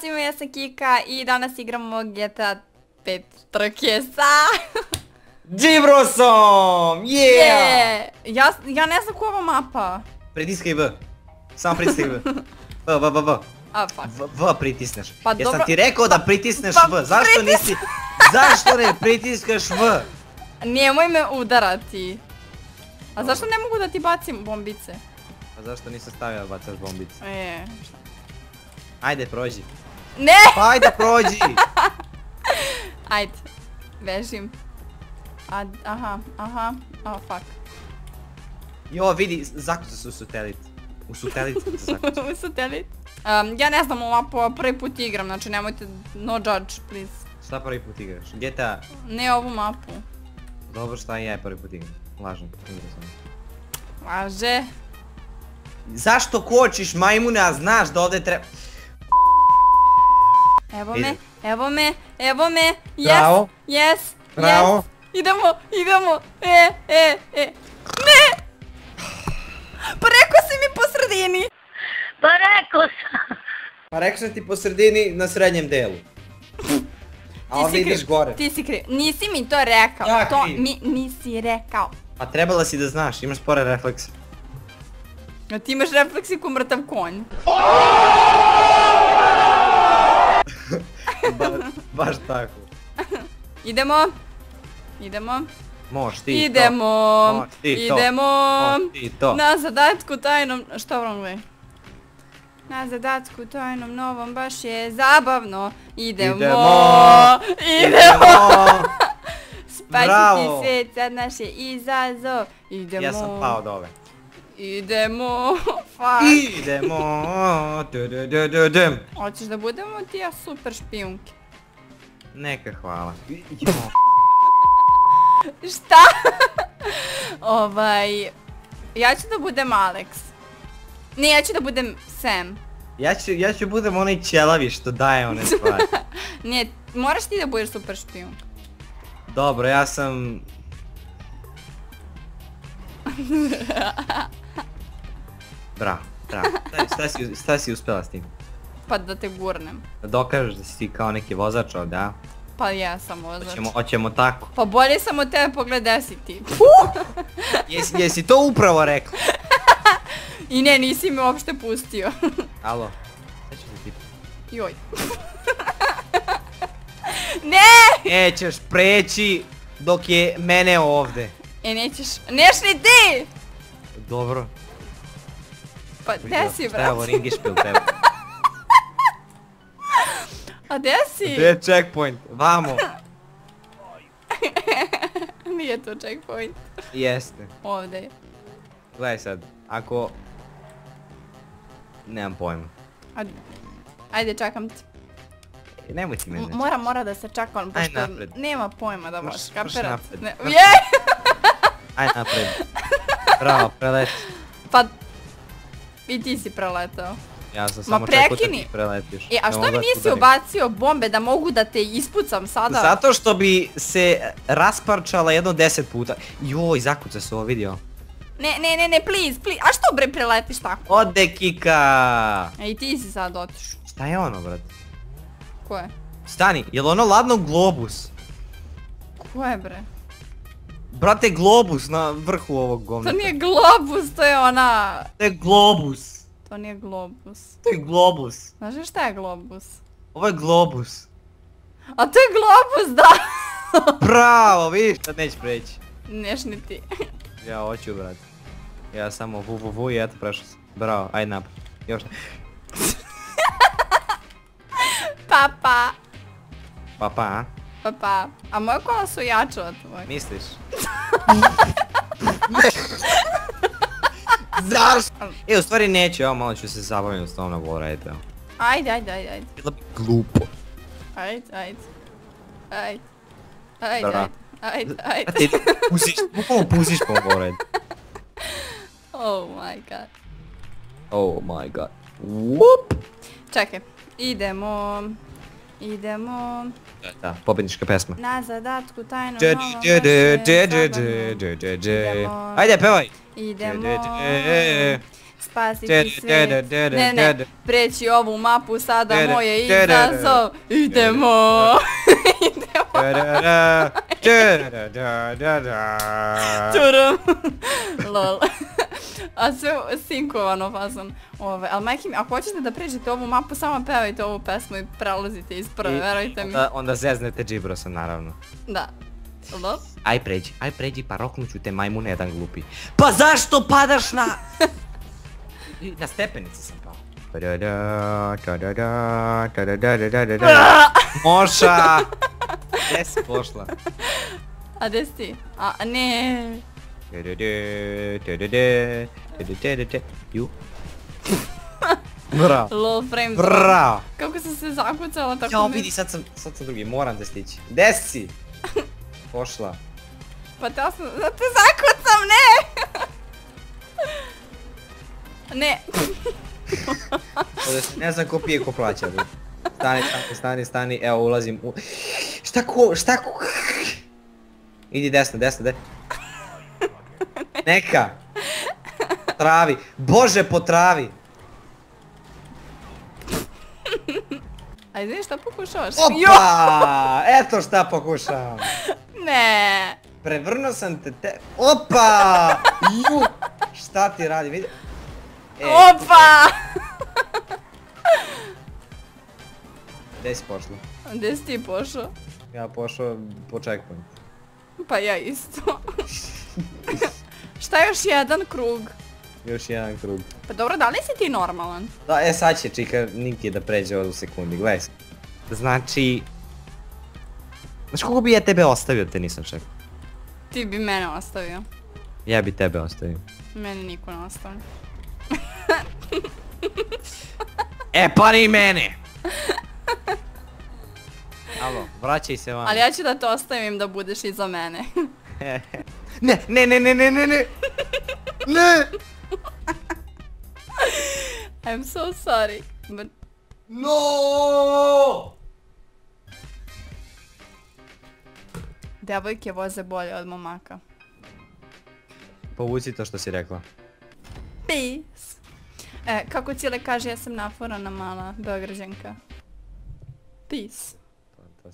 svima, ja sam Kika i danas igramo GTA 5 trke sa... Džibrosom! Yeah! Je! Ja, ja ne znam ko je ova mapa. Pritiskaj V. Samo pritiskaj V. V, V, V, V. A, fuck. V, V pritisneš. Pa Jesam dobro. ti rekao da pritisneš Pa V. Zašto nisi... Zašto ne pritiskaš V? Nemoj me udarati. A zašto ne mogu da ti bacim bombice? A zašto nisi stavio da bacaš bombice? E, Ajde, prođi. Ne! Pa ajde, prođi! Ajde, bežim. A, aha, aha, oh fuck. Jo, vidi, zakuca se u satelit. U satelit se. U satelit. Um, ja ne znam a prvi put igram, znači nemojte, no judge, please. Šta prvi put igraš? GTA... Ne ovu mapu. Dobro, šta i ja prvi put igram. Lažem, igram sam. Laže. Zašto kočiš majmune, a znaš da ovdje treba... Evo me, evo me, evo me, yes, Bravo. yes, Bravo. yes. Idemo, idemo, e, e, e. Ne! Pa rekao si mi po sredini. Pa rekao sam. Pa rekao sam ti po sredini na srednjem delu. A Ti ovdje si kriv, ideš gore. Ti si kriv, nisi mi to rekao, Ja to kriv. mi nisi rekao. A trebala si da znaš, imaš spore reflekse. A ti imaš refleksi ko mrtav konj. Ba- baš tako. Idemo, idemo, Moš ti to. idemo, Moš ti to. idemo. Moš ti to. Na zadatku tajnom, šta wrong? Na zadatku tajnom novom baš je zabavno. Idemo, Idemo. idemo. Spasiti Bravo. svijet, sad naš je izazov. Idemo, Ja sam pao dole. idemo, fuck. Idemo. du, du, du, du, dum. Hoćeš da budemo ti ja super špijunke. Neka hvala. Šta? ovaj, ja ću da budem Alex. Ne, ja ću da budem Sam. Ja ću, ja ću budem onaj ćelavi što daje one stvari. Ne, moraš ti da budeš super špijun. Dobro, ja sam... Bravo, bravo. Šta, si, šta si uspjela s tim? Pa da te gurnem. Da dokažeš da si ti kao neki vozač ovdje, a? Pa ja sam vozač. Hoćemo, hoćemo tako. Pa bolje sam od tebe pogledaj si ti. Jesi, jesi to upravo rekla? I ne, nisi me uopšte pustio. Alo. Šta ću ti pitati? Joj. ne! Nećeš preći dok je mene ovdje. E, nećeš, neš ni ti! Dobro. Pa gde si, Šta je ovo brat? ringišpil tebe? A gde si? Gdje je checkpoint? Vamo. Nije to checkpoint. Jeste. Ovdje je. Gledaj sad, ako... Nemam pojma. Ajde, ajde čekam te. E, Nemoj ti mene. Mora, mora da se čeka on, Aj pošto nema pojma da baš, marš kapirat. napred, jej! Aj napred. Bravo, preleti. Pa, i ti si preletao. Ja sam samo čekao da prekini. ti preletiš. E, a što mi nisi udarim. ubacio bombe da mogu da te ispucam sada? Zato što bi se rasparčala jedno deset puta. Joj, zakuca se ovo vidio. Ne, ne, ne, ne, please, please. A što bre preletiš tako? Ode Kika! E, i ti si sad otišao. Šta je ono, brat? Ko je? Stani, je li ono ladno globus? Ko je bre? Brate, globus na vrhu ovog To govneta. nije globus, to je ona... To je globus. To nije globus. To je globus. Znaš šta je globus? Ovo je globus. A to je globus, da! Bravo, vidiš, sad neće preći. Neš ni ti. Ja hoću, brat. Ja samo vu i eto prešao sam. Bravo, ajde napad. Još ne. Papa. Pa pa, a? Papa. A moje kola su jače od tvojeg. Misliš? Zašto? E, u stvari neću, evo malo ću se zabaviti s tom na wallride, evo. Ajde, ajde, ajde, ajde. Bilo bi glupo. Ajde, ajde. Ajde. Ajde, ajde. Ajde, ajde. Ti pusiš, bukvalno pusiš po wallride. Oh my god. Oh my god. Whoop! Čekaj. Idemo. Idemo. Da, pobjednička pesma. Na zadatku tajno. Idemo. Ajde, pevaj. Idemo. Spasiti svijet. Ne, ne, preći ovu mapu sada moje izazov. Idemo! Turum. Lol. A sve sinkovano fazon. Ove, ali majke mi, ako hoćete da pređete ovu mapu, samo pevajte ovu pesmu i prelazite iz prve, verujte mi. Onda, onda zeznete Džibrosa, naravno. Da. Lol. Aj pređi, aj pređi pa roknuću te majmune jedan glupi. Pa zašto padaš na... Na stepenici sam pao. Moša! Gdje si pošla? A gdje si ti? A, ne. Ju. Bravo. Lol frame. Bravo. Kako sam se zakucala tako Jao mi- vidi sad sam, sad sam drugi, moram da stići. Gdje si? Pošla. Pa te sam, da te zakucam, ne! ne. Ne znam ko pije, ko plaća. Stani, stani, stani, stani, evo ulazim u... Šta ko, šta ko... Idi desno, desno, de... Neka! Travi, bože po travi! Ajde, šta pokušavaš? Opa! Eto šta pokušavam. Ne. Prevrnuo sam te te... Opa! Ju! Šta ti radi, vidi? E, Opa! Gdje si pošla? Gdje si ti pošao? Ja pošao po checkpoint. Pa ja isto. šta još jedan krug? Još jedan krug. Pa dobro, da li si ti normalan? Da, e sad će čika Niki da pređe od u sekundi, gledaj. sad. Znači... Znaš koliko bi ja tebe ostavio, te nisam čekao. Ti bi mene ostavio. Ja bi tebe ostavio. Mene niko ne ostavlja. E pa ni mene! Alo, vraćaj se vam. Ali ja ću da te ostavim da budeš iza mene. Ne, ne, ne, ne, ne, ne, ne! Ne! I'm so sorry. But No! devojke voze bolje od momaka. Povuci to što si rekla. Peace. E, kako Cile kaže, ja sam naforana mala Beograđanka. Peace. To,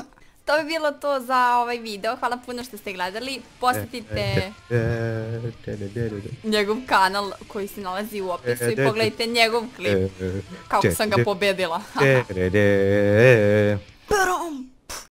to bi bilo to za ovaj video. Hvala puno što ste gledali. Posjetite njegov kanal koji se nalazi u opisu i pogledajte njegov klip. Kako sam ga pobedila. E, Brum!